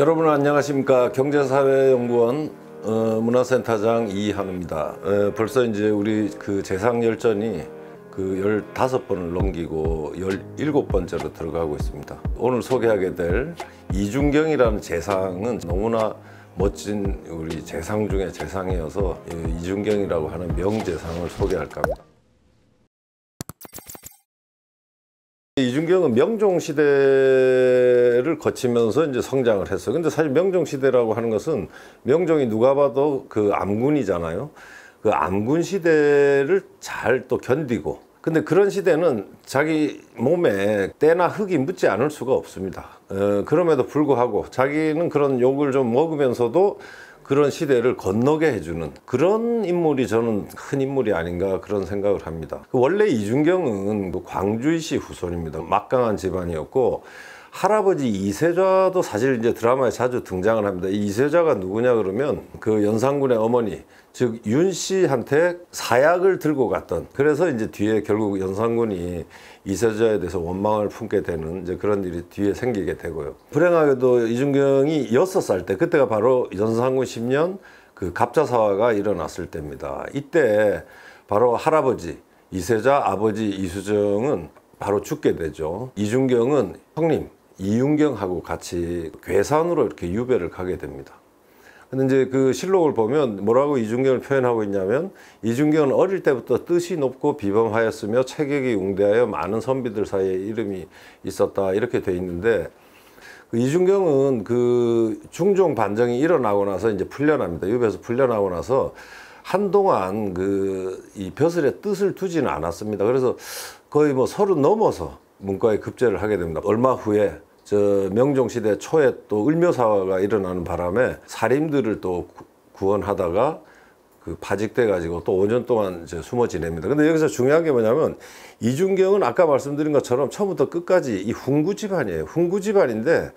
여러분 안녕하십니까 경제사회연구원 어, 문화센터장 이한우입니다. 어, 벌써 이제 우리 그 재상 열전이 그 15번을 넘기고 17번째로 들어가고 있습니다. 오늘 소개하게 될 이준경이라는 재상은 너무나 멋진 우리 재상 중에 재상이어서 이준경이라고 하는 명재상을 소개할까 합니다. 이준경은 명종 시대를 거치면서 이제 성장을 했어요. 근데 사실 명종 시대라고 하는 것은 명종이 누가 봐도 그 암군이잖아요. 그 암군 시대를 잘 또 견디고 근데 그런 시대는 자기 몸에 때나 흙이 묻지 않을 수가 없습니다. 어, 그럼에도 불구하고 자기는 그런 욕을 좀 먹으면서도 그런 시대를 건너게 해주는 그런 인물이 저는 큰 인물이 아닌가 그런 생각을 합니다. 그 원래 이준경은 그 광주이씨 후손입니다. 막강한 집안이었고 할아버지 이세자도 사실 이제 드라마에 자주 등장을 합니다. 이 이세자가 누구냐 그러면 그 연산군의 어머니 즉 윤 씨한테 사약을 들고 갔던 그래서 이제 뒤에 결국 연산군이 이세자에 대해서 원망을 품게 되는 이제 그런 일이 뒤에 생기게 되고요. 불행하게도 이준경이 여섯 살 때 그때가 바로 연산군 10년 그 갑자사화가 일어났을 때입니다. 이때 바로 할아버지 이세자 아버지 이수정은 바로 죽게 되죠. 이준경은 형님 이윤경하고 같이 괴산으로 이렇게 유배를 가게 됩니다. 근데 이제 그 실록을 보면 뭐라고 이준경을 표현하고 있냐면 이준경은 어릴 때부터 뜻이 높고 비범하였으며 체격이 웅대하여 많은 선비들 사이에 이름이 있었다 이렇게 돼 있는데 그 이준경은 그 중종 반정이 일어나고 나서 이제 풀려납니다. 유배에서 풀려나고 나서 한동안 그 이 벼슬의 뜻을 두지는 않았습니다. 그래서 거의 뭐 서른 넘어서 문과에 급제를 하게 됩니다. 얼마 후에 저 명종시대 초에 또 을묘사화가 일어나는 바람에 살인들을 또 구원하다가 그 파직돼 가지고 또 5년 동안 이제 숨어 지냅니다. 근데 여기서 중요한 게 뭐냐면 이준경은 아까 말씀드린 것처럼 처음부터 끝까지 이 훈구 집안이에요. 훈구 집안인데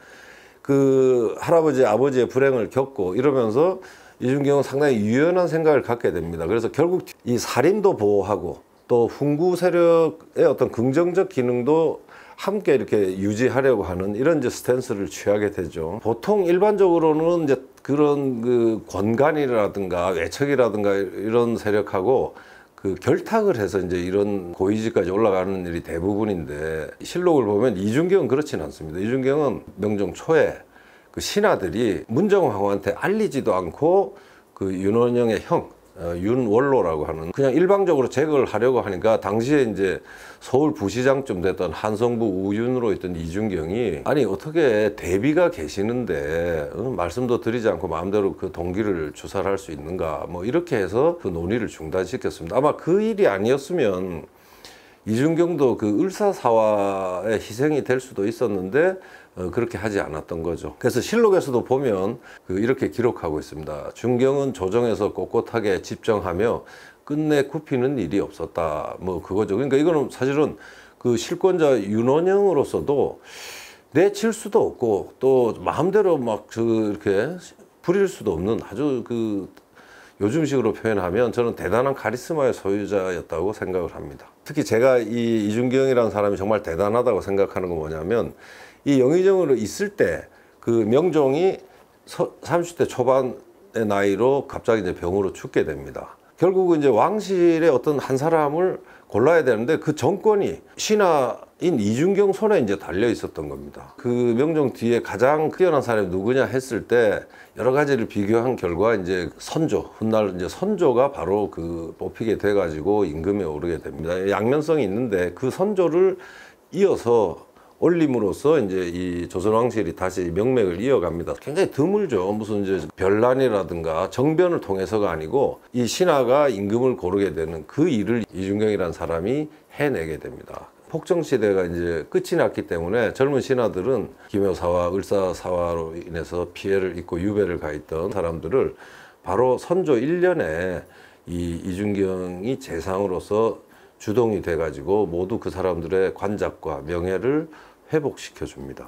그 할아버지 아버지의 불행을 겪고 이러면서 이준경은 상당히 유연한 생각을 갖게 됩니다. 그래서 결국 이 살인도 보호하고 또 훈구 세력의 어떤 긍정적 기능도 함께 이렇게 유지하려고 하는 이런 이제 스탠스를 취하게 되죠. 보통 일반적으로는 이제 그런 그 권간이라든가 외척이라든가 이런 세력하고 그 결탁을 해서 이제 이런 고위직까지 올라가는 일이 대부분인데 실록을 보면 이준경은 그렇지는 않습니다. 이준경은 명종 초에 그 신하들이 문정왕후한테 알리지도 않고 그 윤원영의 형 어, 윤원로라고 하는 그냥 일방적으로 제거를 하려고 하니까 당시에 이제 서울 부시장쯤 됐던 한성부 우윤으로 있던 이준경이 아니 어떻게 대비가 계시는데 어, 말씀도 드리지 않고 마음대로 그 동기를 주사를 할 수 있는가 뭐 이렇게 해서 그 논의를 중단시켰습니다. 아마 그 일이 아니었으면 이준경도 그 을사사화의 희생이 될 수도 있었는데 어, 그렇게 하지 않았던 거죠. 그래서 실록에서도 보면 그 이렇게 기록하고 있습니다. 준경은 조정에서 꼿꼿하게 집정하며 끝내 굽히는 일이 없었다. 뭐 그거죠. 그러니까 이거는 사실은 그 실권자 윤원영으로서도 내칠 수도 없고 또 마음대로 막 이렇게 부릴 수도 없는 아주 그 요즘식으로 표현하면 저는 대단한 카리스마의 소유자였다고 생각을 합니다. 특히 제가 이 이준경이라는 사람이 정말 대단하다고 생각하는 건 뭐냐면 이 영의정으로 있을 때 그 명종이 30대 초반의 나이로 갑자기 이제 병으로 죽게 됩니다. 결국은 이제 왕실의 어떤 한 사람을 골라야 되는데 그 정권이 신하 인 이준경 손에 이제 달려 있었던 겁니다. 그 명종 뒤에 가장 뛰어난 사람이 누구냐 했을 때 여러 가지를 비교한 결과 이제 선조, 훗날 이제 선조가 바로 그 뽑히게 돼가지고 임금에 오르게 됩니다. 양면성이 있는데 그 선조를 이어서 올림으로써 이제 이 조선 왕실이 다시 명맥을 이어갑니다. 굉장히 드물죠. 무슨 이제 별난이라든가 정변을 통해서가 아니고 이 신하가 임금을 고르게 되는 그 일을 이준경이라는 사람이 해내게 됩니다. 폭정시대가 이제 끝이 났기 때문에 젊은 신하들은 김효사와 을사사화로 인해서 피해를 입고 유배를 가 있던 사람들을 바로 선조 1년에 이 이준경이 재상으로서 주동이 돼가지고 모두 그 사람들의 관작과 명예를 회복시켜 줍니다.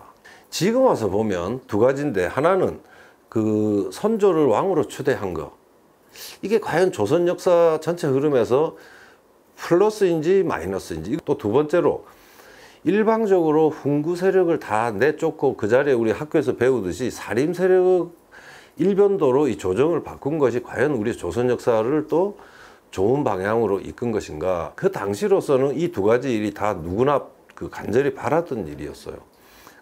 지금 와서 보면 두 가지인데 하나는 그 선조를 왕으로 추대한 거. 이게 과연 조선 역사 전체 흐름에서 플러스인지 마이너스인지 또 두 번째로 일방적으로 훈구 세력을 다 내쫓고 그 자리에 우리 학교에서 배우듯이 살림 세력 일변도로 이 조정을 바꾼 것이 과연 우리 조선 역사를 또 좋은 방향으로 이끈 것인가? 그 당시로서는 이 두 가지 일이 다 누구나 그 간절히 바랐던 일이었어요.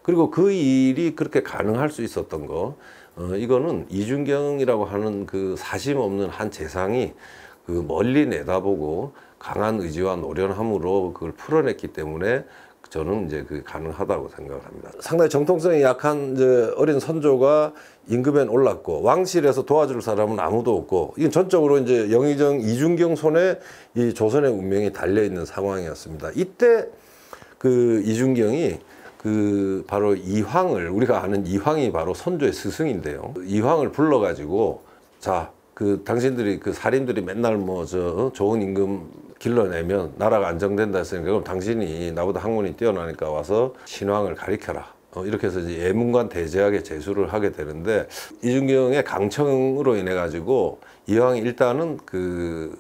그리고 그 일이 그렇게 가능할 수 있었던 거, 어, 이거는 이준경이라고 하는 그 사심 없는 한 재상이 그 멀리 내다보고 강한 의지와 노련함으로 그걸 풀어냈기 때문에 저는 이제 그 가능하다고 생각을 합니다. 상당히 정통성이 약한 이제 어린 선조가 임금에 올랐고 왕실에서 도와줄 사람은 아무도 없고 이건 전적으로 이제 영의정 이준경 손에 이 조선의 운명이 달려 있는 상황이었습니다. 이때 그 이준경이 그 바로 이황을 우리가 아는 이황이 바로 선조의 스승인데요. 이황을 불러가지고 자 그 당신들이 그 살인들이 맨날 뭐 저 좋은 임금 길러내면 나라가 안정된다 했으니까 그럼 당신이 나보다 학문이 뛰어나니까 와서 신왕을 가리켜라. 어, 이렇게 해서 이제 예문관 대제하게 제수를 하게 되는데 이준경의 강청으로 인해 가지고 이황이 일단은 그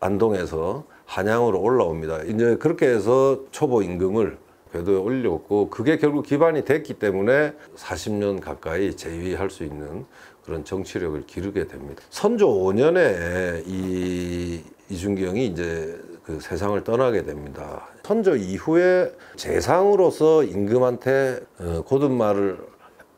안동에서 한양으로 올라옵니다. 이제 그렇게 해서 초보 임금을 궤도에 올렸고 그게 결국 기반이 됐기 때문에 40년 가까이 재위할 수 있는 그런 정치력을 기르게 됩니다. 선조 5년에 이 이준경이 이제 그 세상을 떠나게 됩니다. 선조 이후에 재상으로서 임금한테 어, 고든 말을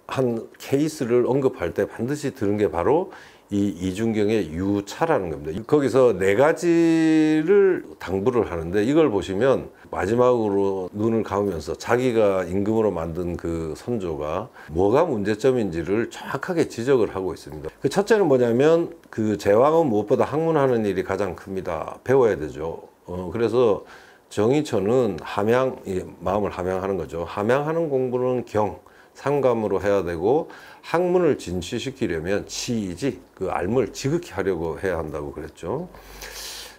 한 케이스를 언급할 때 반드시 들은 게 바로 이 이준경의 유차라는 겁니다. 거기서 네 가지를 당부를 하는데 이걸 보시면 마지막으로 눈을 감으면서 자기가 임금으로 만든 그 선조가 뭐가 문제점인지를 정확하게 지적을 하고 있습니다. 그 첫째는 뭐냐면 그 제왕은 무엇보다 학문하는 일이 가장 큽니다. 배워야 되죠. 어, 그래서 정의처는 함양, 마음을 함양하는 거죠. 함양하는 공부는 경, 상감으로 해야 되고 학문을 진취시키려면 치이지 그 알물 지극히 하려고 해야 한다고 그랬죠.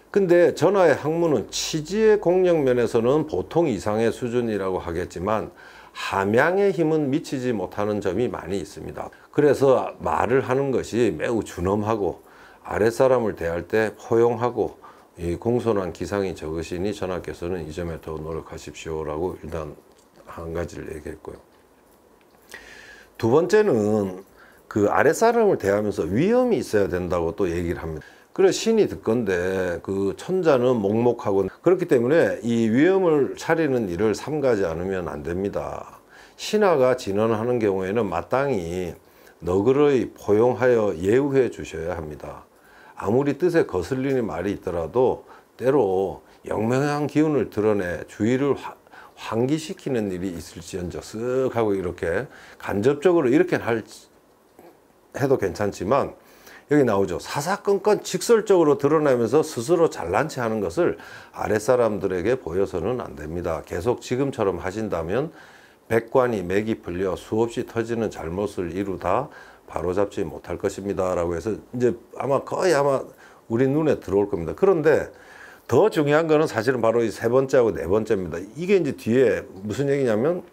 근데 전하의 학문은 치지의 공력 면에서는 보통 이상의 수준이라고 하겠지만 함양의 힘은 미치지 못하는 점이 많이 있습니다. 그래서 말을 하는 것이 매우 준엄하고 아랫사람을 대할 때 포용하고 이 공손한 기상이 적으시니 전하께서는 이 점에 더 노력하십시오라고 일단 한 가지를 얘기했고요. 두 번째는 그 아랫사람을 대하면서 위험이 있어야 된다고 또 얘기를 합니다. 그래 신이 듣건데 그 천자는 목목하고 그렇기 때문에 이 위험을 차리는 일을 삼가지 않으면 안 됩니다. 신하가 진언하는 경우에는 마땅히 너그러이 포용하여 예우해 주셔야 합니다. 아무리 뜻에 거슬리는 말이 있더라도 때로 영명한 기운을 드러내 주의를 환기시키는 일이 있을지언정 쓱 하고 이렇게 간접적으로 이렇게 할 해도 괜찮지만 여기 나오죠. 사사건건 직설적으로 드러내면서 스스로 잘난 체 하는 것을 아랫사람들에게 보여서는 안 됩니다. 계속 지금처럼 하신다면 백관이 맥이 풀려 수없이 터지는 잘못을 이루다 바로잡지 못할 것입니다. 라고 해서 이제 아마 거의 아마 우리 눈에 들어올 겁니다. 그런데 더 중요한 거는 사실은 바로 이 세 번째하고 네 번째입니다. 이게 이제 뒤에 무슨 얘기냐면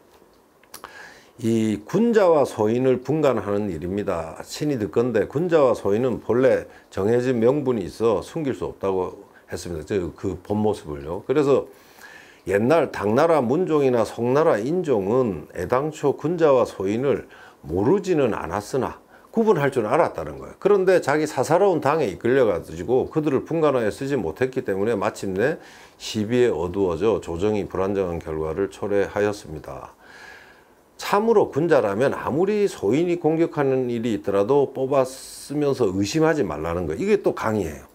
이 군자와 소인을 분간하는 일입니다. 신이 듣건데 군자와 소인은 본래 정해진 명분이 있어 숨길 수 없다고 했습니다. 그 본 모습을요. 그래서 옛날 당나라 문종이나 송나라 인종은 애당초 군자와 소인을 모르지는 않았으나 구분할 줄 알았다는 거예요. 그런데 자기 사사로운 당에 이끌려가지고 그들을 분간하여 쓰지 못했기 때문에 마침내 시비에 어두워져 조정이 불안정한 결과를 초래하였습니다. 참으로 군자라면 아무리 소인이 공격하는 일이 있더라도 뽑아 쓰면서 의심하지 말라는 거예요. 이게 또 강의예요.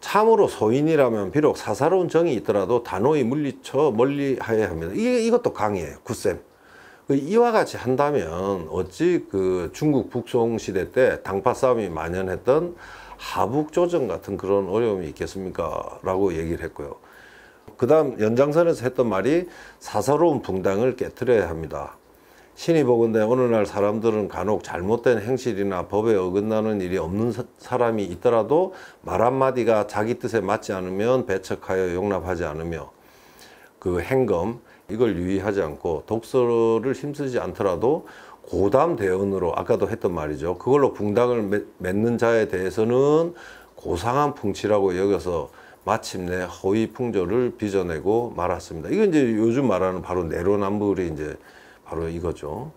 참으로 소인이라면 비록 사사로운 정이 있더라도 단호히 물리쳐 멀리하여야 합니다. 이게 이것도 강의예요. 굿쌤. 그 이와 같이 한다면 어찌 그 중국 북송 시대 때 당파 싸움이 만연했던 하북 조정 같은 그런 어려움이 있겠습니까? 라고 얘기를 했고요. 그 다음 연장선에서 했던 말이 사사로운 붕당을 깨뜨려야 합니다. 신이 보건대 어느 날 사람들은 간혹 잘못된 행실이나 법에 어긋나는 일이 없는 사람이 있더라도 말 한마디가 자기 뜻에 맞지 않으면 배척하여 용납하지 않으며 그 행검 이걸 유의하지 않고 독서를 힘쓰지 않더라도 고담 대언으로 아까도 했던 말이죠. 그걸로 붕당을 맺는 자에 대해서는 고상한 풍치라고 여겨서 마침내 허위 풍조를 빚어내고 말았습니다. 이게 이제 요즘 말하는 바로 내로남불이 이제 바로 이거죠.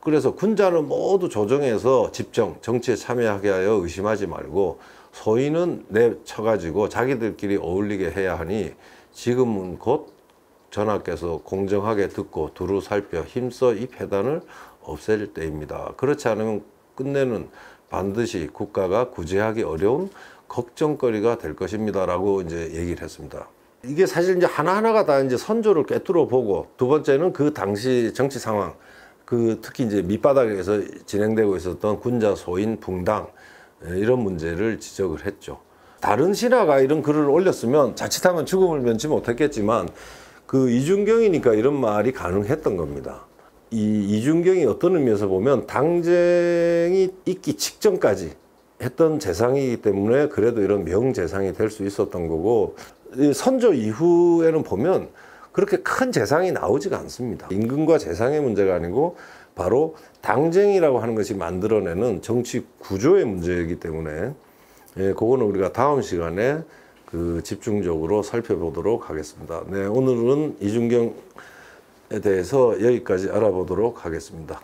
그래서 군자는 모두 조정해서 집정, 정치에 참여하게 하여 의심하지 말고 소인은 내쳐가지고 자기들끼리 어울리게 해야 하니 지금은 곧 전하께서 공정하게 듣고 두루 살펴 힘써 이 폐단을 없앨 때입니다. 그렇지 않으면 끝내는 반드시 국가가 구제하기 어려운 걱정거리가 될 것입니다라고 이제 얘기를 했습니다. 이게 사실 이제 하나하나가 다 이제 선조를 꿰뚫어 보고 두 번째는 그 당시 정치 상황 그 특히 이제 밑바닥에서 진행되고 있었던 군자 소인 붕당 예, 이런 문제를 지적을 했죠. 다른 신하가 이런 글을 올렸으면 자칫하면 죽음을 면치 못했겠지만 그 이준경이니까 이런 말이 가능했던 겁니다. 이 이준경이 어떤 의미에서 보면 당쟁이 있기 직전까지 했던 재상이기 때문에 그래도 이런 명재상이 될 수 있었던 거고 이 선조 이후에는 보면 그렇게 큰 재상이 나오지가 않습니다. 임금과 재상의 문제가 아니고 바로 당쟁이라고 하는 것이 만들어내는 정치 구조의 문제이기 때문에 예, 그거는 우리가 다음 시간에 그 집중적으로 살펴보도록 하겠습니다. 네, 오늘은 이중경에 대해서 여기까지 알아보도록 하겠습니다.